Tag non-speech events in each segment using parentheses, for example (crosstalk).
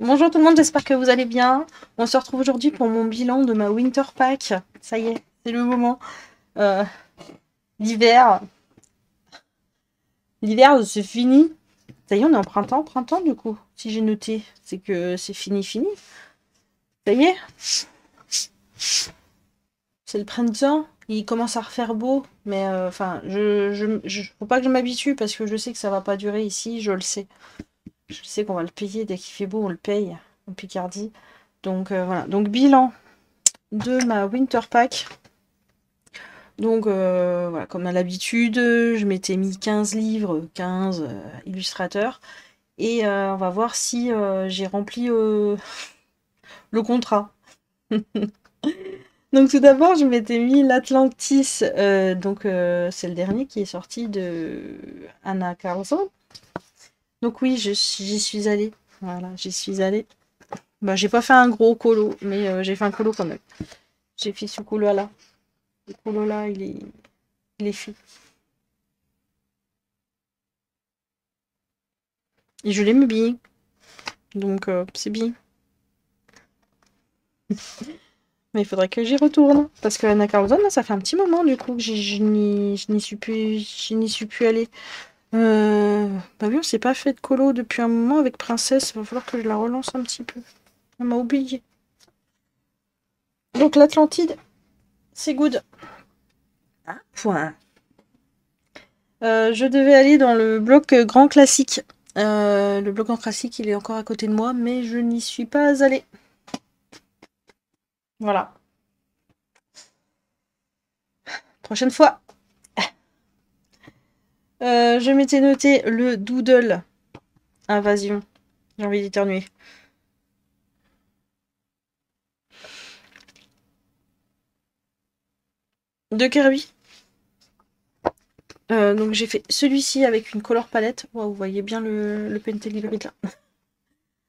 Bonjour tout le monde, j'espère que vous allez bien. On se retrouve aujourd'hui pour mon bilan de ma Winter Pack. Ça y est, c'est le moment. Euh, l'hiver. L'hiver, c'est fini. Ça y est, on est en printemps. Printemps, du coup, si j'ai noté. C'est que c'est fini, fini. Ça y est. C'est le printemps. Il commence à refaire beau. Mais euh, enfin, je, je, je, faut pas que je m'habitue parce que je sais que ça va pas durer ici. Je le sais. Je sais qu'on va le payer dès qu'il fait beau, on le paye en Picardie. Donc euh, voilà. Donc bilan de ma Winter Pack. Donc euh, voilà, comme à l'habitude, je m'étais mis 15 livres, 15 euh, illustrateurs. Et on va voir si j'ai rempli (laughs) le contrat. (laughs) donc tout d'abord, je m'étais mis l'Atlantis. donc c'est le dernier qui est sorti de Anna Carlson. Donc oui, j'y suis allée. Voilà, j'y suis allée. Bah, j'ai pas fait un gros colo, mais euh, j'ai fait un colo quand même. J'ai fait ce colo là. Ce colo là, il est, il est fait. Et je l'aime bien. Donc euh, c'est bien. (laughs) Mais il faudrait que j'y retourne. Parce que Anna ça fait un petit moment du coup que je n'y suis plus, suis plus aller. Euh, bah oui, on s'est pas fait de colo depuis un moment avec Princesse. Il va falloir que je la relance un petit peu. On m'a oublié. Donc l'Atlantide, c'est good. Ah, point. Euh, je devais aller dans le bloc grand classique. Euh, le bloc grand classique, il est encore à côté de moi, mais je n'y suis pas allée. Voilà. Prochaine fois. Euh, je m'étais noté le Doodle Invasion. J'ai envie d'éternuer. De Kirby. Euh, donc j'ai fait celui-ci avec une color palette. vous voyez bien le, le là. (laughs)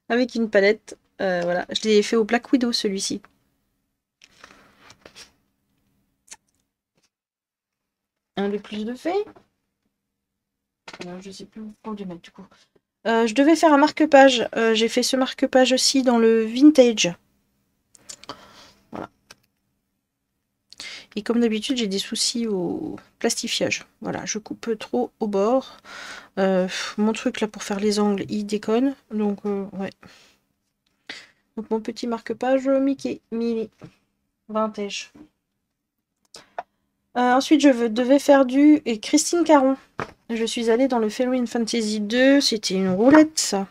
avec une palette. Euh, voilà, je l'ai fait au Black Widow celui-ci. Un de plus de fait. Je sais plus où les mettre du coup. Euh, je devais faire un marque-page. Euh, j'ai fait ce marque-page aussi dans le vintage. Voilà. Et comme d'habitude, j'ai des soucis au plastifiage. Voilà, je coupe trop au bord. Euh, mon truc là pour faire les angles, il déconne. Donc, ouais. Donc mon petit marque-page Mickey Mini Vintage. ensuite, je devais faire du et Christine Caron. Je suis allée dans le Fairy Fantasy 2. C'était une roulette, ça.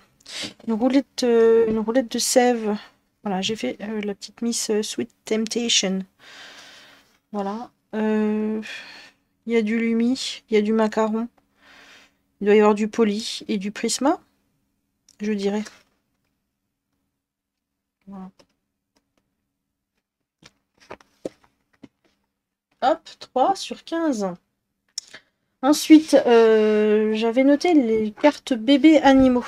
Une roulette, euh, une roulette de sève. Voilà, j'ai fait euh, la petite Miss euh, Sweet Temptation. Voilà. Il y a du Lumi, il y a du macaron. Il doit y avoir du poli et du prisma, je dirais. Voilà. Hop, 3 sur 15. Ensuite, euh, j'avais noté les cartes bébés animaux.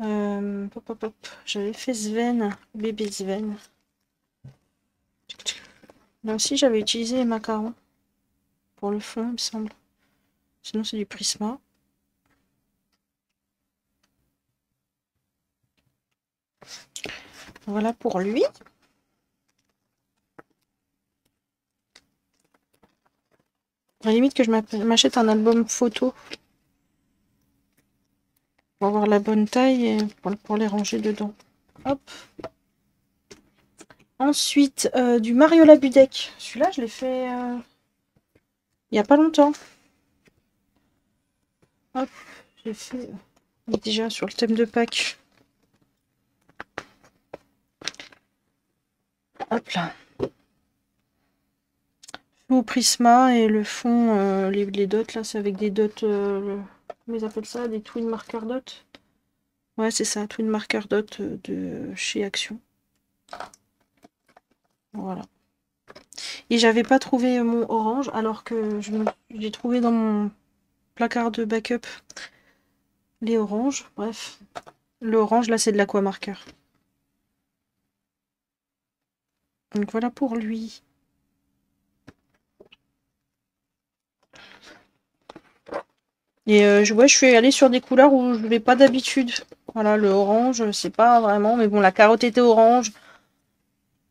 Euh, j'avais fait Sven, bébé Sven. Là aussi, j'avais utilisé les macarons pour le fond, il me semble. Sinon, c'est du prisma. Voilà pour lui. À la limite que je m'achète un album photo pour avoir la bonne taille et pour, les ranger dedans. Hop. Ensuite, euh, du Mario Labudec. Celui-là, je l'ai fait euh, il n'y a pas longtemps. Hop, j'ai fait déjà sur le thème de Pâques. Hop là au Prisma et le fond, euh, les, dots là, c'est avec des dots, euh, comment ils appellent ça Des twin marker dots? Ouais, c'est ça, twin marker dot euh, de chez Action. Voilà. Et j'avais pas trouvé mon orange, alors que j'ai trouvé dans mon placard de backup les oranges. Bref, l'orange là, c'est de l'aquamarker. Donc voilà pour lui. Et euh, je, vois, je suis allée sur des couleurs où je ne vais pas d'habitude. Voilà, le orange, c'est pas vraiment. Mais bon, la carotte était orange.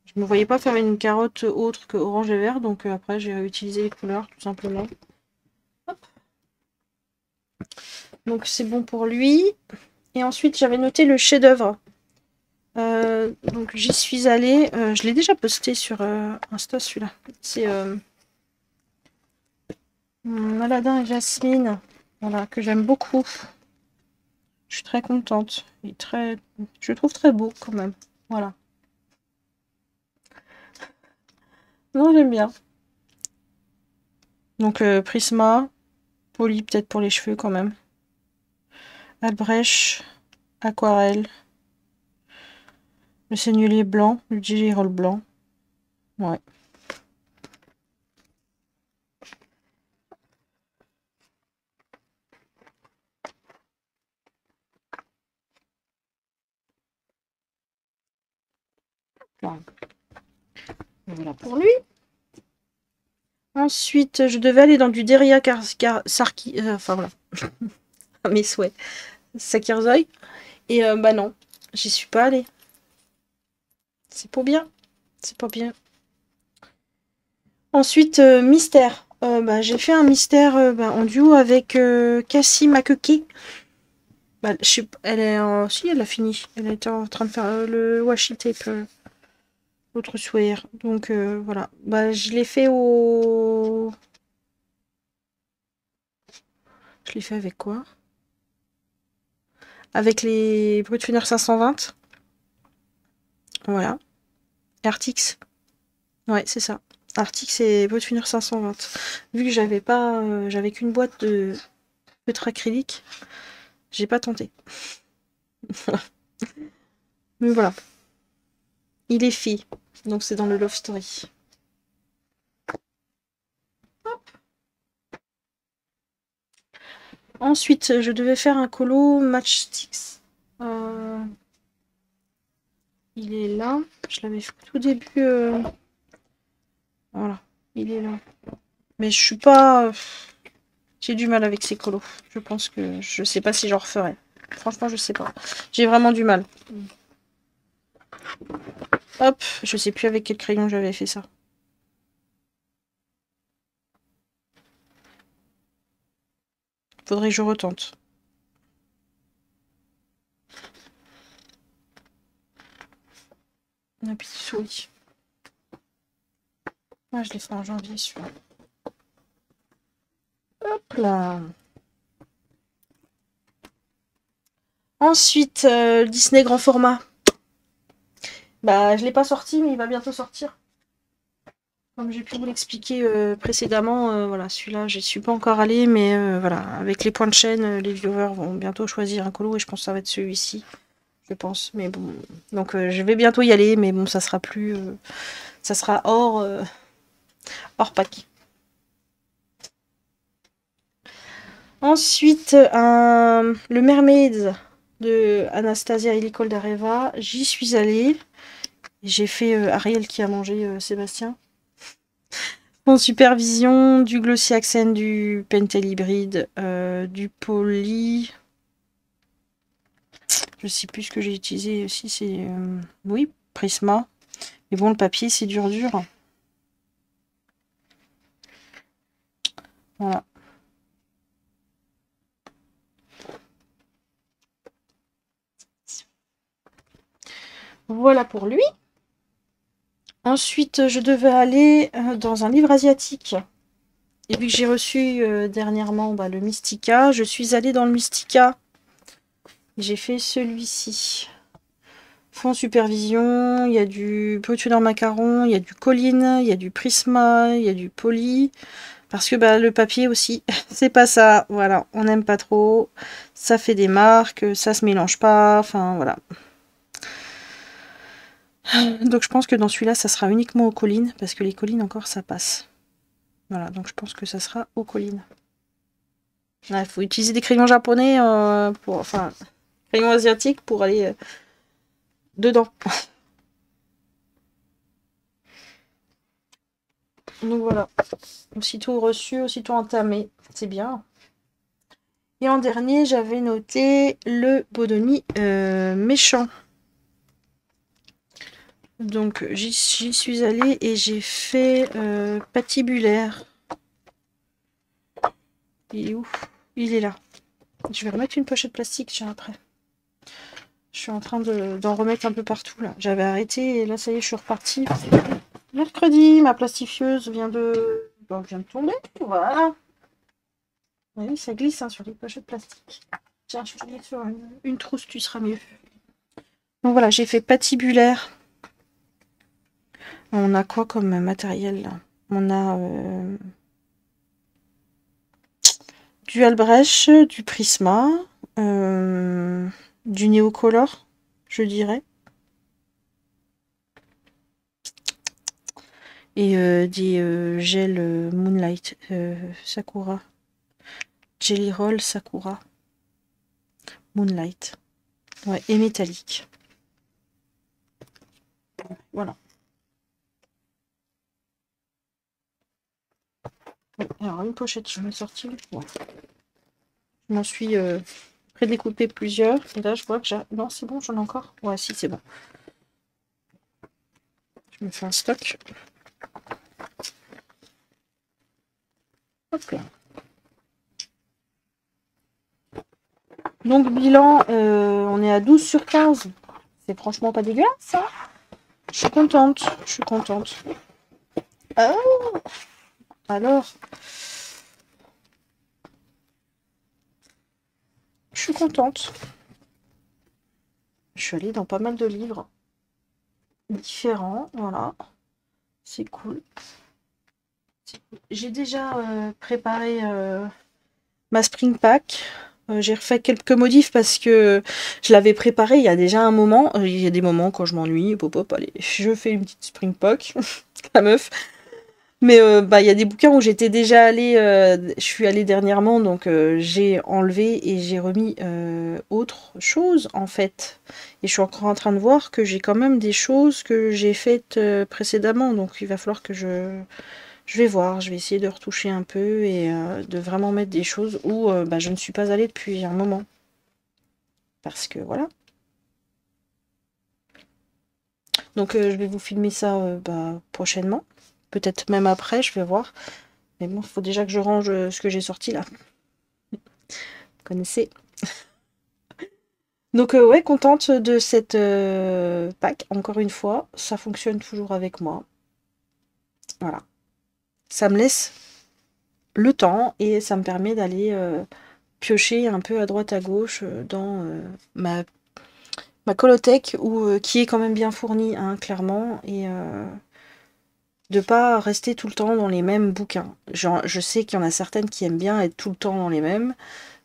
Je ne me voyais pas faire une carotte autre que orange et vert. Donc euh, après, j'ai utilisé les couleurs, tout simplement. Donc c'est bon pour lui. Et ensuite, j'avais noté le chef-d'œuvre. Euh, donc j'y suis allée. je l'ai déjà posté sur Insta, celui-là. C'est... Maladin et Jasmine. Voilà, que j'aime beaucoup. Je suis très contente. Je le trouve très beau quand même. Voilà. Non, j'aime bien. Donc euh, Prisma. Poli peut-être pour les cheveux quand même. Albrecht. Aquarelle. Le seignelier blanc. Le girol blanc. Ouais. Voilà pour lui. Ensuite, je devais aller dans du Deria Sarki. Euh, enfin voilà. (laughs) mes souhaits. Sakirzoy. Et euh, bah non, j'y suis pas allée. C'est pas bien. C'est pas bien. Ensuite, euh, mystère. bah, j'ai fait un mystère bah, en duo avec Cassie Makeke. Bah, je elle est en... Si, elle a fini. Elle était en train de faire le washi tape autre sourire. Donc euh, voilà. Bah, je l'ai fait au. Je l'ai fait avec quoi? Avec les Brutfuner 520. Voilà. Artix. Ouais, c'est ça. Artix et Brutfuner 520. Vu que j'avais pas. Euh, j'avais qu'une boîte de feutre acrylique, j'ai pas tenté. (laughs) Mais voilà. Il est fille. Donc c'est dans le Love Story. Ensuite, je devais faire un colo Matchsticks. Euh... Il est là. Je l'avais fait tout début. Euh, voilà, il est là. Mais je suis pas... J'ai du mal avec ces colos. Je pense que je sais pas si j'en referai. Franchement, je sais pas. J'ai vraiment du mal. Hop, je sais plus avec quel crayon j'avais fait ça. Faudrait que je retente. Un petit souris. Ah, je l'ai fait en janvier celui-là. Hop là. Ensuite, euh, Disney grand format. Bah, je l'ai pas sorti, mais il va bientôt sortir. Comme j'ai pu vous l'expliquer euh, précédemment, euh, voilà, celui-là, je suis pas encore allé, mais euh, voilà, avec les points de chaîne, les viewers vont bientôt choisir un colo et je pense que ça va être celui-ci. Je pense, mais bon. Donc je vais bientôt y aller, mais bon, ça sera plus. ça sera hors, hors pack. Ensuite, le Mermaid de Anastasia et l'école d'Areva. J'y suis allée. J'ai fait euh, Ariel qui a mangé euh, Sébastien. En supervision, du Glossy Accent, du Pentel hybride, euh, du Poly. Je sais plus ce que j'ai utilisé aussi, c'est... oui, Prisma. Mais bon, le papier, c'est dur dur. Voilà. Voilà pour lui. Ensuite, je devais aller euh, dans un livre asiatique. Et vu que j'ai reçu euh, dernièrement bah, le Mystica, je suis allée dans le Mystica. J'ai fait celui-ci. Fond supervision, il y a du dans macaron, il y a du colline, il y a du prisma, il y a du poly. Parce que bah, le papier aussi, (laughs) c'est pas ça. Voilà, on n'aime pas trop. Ça fait des marques, ça se mélange pas. Enfin, voilà. Donc je pense que dans celui-là, ça sera uniquement aux collines, parce que les collines encore, ça passe. Voilà, donc je pense que ça sera aux collines. Il faut utiliser des crayons japonais, euh, pour, enfin, crayons asiatiques pour aller euh, dedans. (laughs) donc voilà, aussitôt reçu, aussitôt entamé, c'est bien. Et en dernier, j'avais noté le Bodoni euh, méchant. Donc j'y suis allée et j'ai fait euh, patibulaire. Il est où Il est là. Je vais remettre une pochette plastique, tiens, après. Je suis en train d'en remettre un peu partout, là. J'avais arrêté et là, ça y est, je suis repartie. Mercredi, ma plastifieuse vient de... vient de tomber. Voilà. Oui, ça glisse hein, sur les pochettes plastiques. Tiens, je mets sur une, trousse, tu seras mieux. Donc voilà, j'ai fait patibulaire. On a quoi comme matériel On a euh, du Albrecht, du Prisma, euh, du Neocolor, je dirais. Et euh, des gels Moonlight Sakura. Jelly Roll Sakura. Moonlight. Ouais, et métallique. Voilà. Alors, une pochette, je sortir. Ouais. Je m'en suis euh, prédécoupé plusieurs. Et là, je vois que j'ai... Non, c'est bon, j'en ai encore Ouais, si, c'est bon. Je me fais un stock. Hop là. Donc bilan, euh, on est à 12 sur 15. C'est franchement pas dégueulasse, ça. Je suis contente, je suis contente. Oh Alors Je suis contente. Je suis allée dans pas mal de livres différents, voilà. C'est cool. J'ai déjà euh, préparé euh, ma spring pack. Euh, j'ai refait quelques modifs parce que je l'avais préparé il y a déjà un moment. Il y a des moments quand je m'ennuie, pop pop, allez, je fais une petite spring pock, (laughs) la meuf. Mais euh, bah il y a des bouquins où j'étais déjà allée, je suis allée dernièrement, donc j'ai enlevé et j'ai remis autre chose en fait. Et je suis encore en train de voir que j'ai quand même des choses que j'ai faites précédemment, donc il va falloir que je je vais voir, je vais essayer de retoucher un peu et euh, de vraiment mettre des choses où euh, bah, je ne suis pas allée depuis un moment. Parce que voilà. Donc euh, je vais vous filmer ça bah, prochainement. Peut-être même après, je vais voir. Mais bon, il faut déjà que je range ce que j'ai sorti là. Vous connaissez donc ouais, contente de cette pack, encore une fois. Ça fonctionne toujours avec moi. Voilà ça me laisse le temps et ça me permet d'aller euh, piocher un peu à droite à gauche euh, dans euh, ma, ma colothèque qui est quand même bien fournie, hein, clairement, et de pas rester tout le temps dans les mêmes bouquins. Je sais qu'il y en a certaines qui aiment bien être tout le temps dans les mêmes,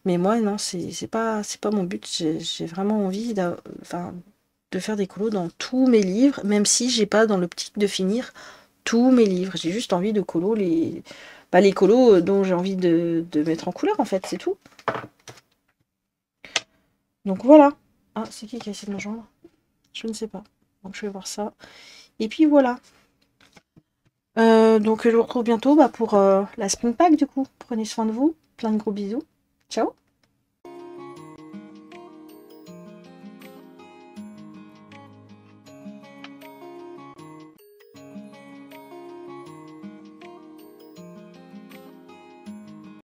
mais moi, non, c'est pas, pas mon but. J'ai vraiment envie de faire des colos dans tous mes livres, même si j'ai pas dans l'optique de finir tous mes livres. J'ai juste envie de colo les, bah, les colos dont j'ai envie de, mettre en couleur, en fait, c'est tout. Donc voilà. Ah, c'est qui qui a essayé de me joindre? Je ne sais pas. Donc je vais voir ça. Et puis voilà. Euh, donc je vous retrouve bientôt bah, pour euh, la Spring Pack du coup. Prenez soin de vous. Plein de gros bisous. Ciao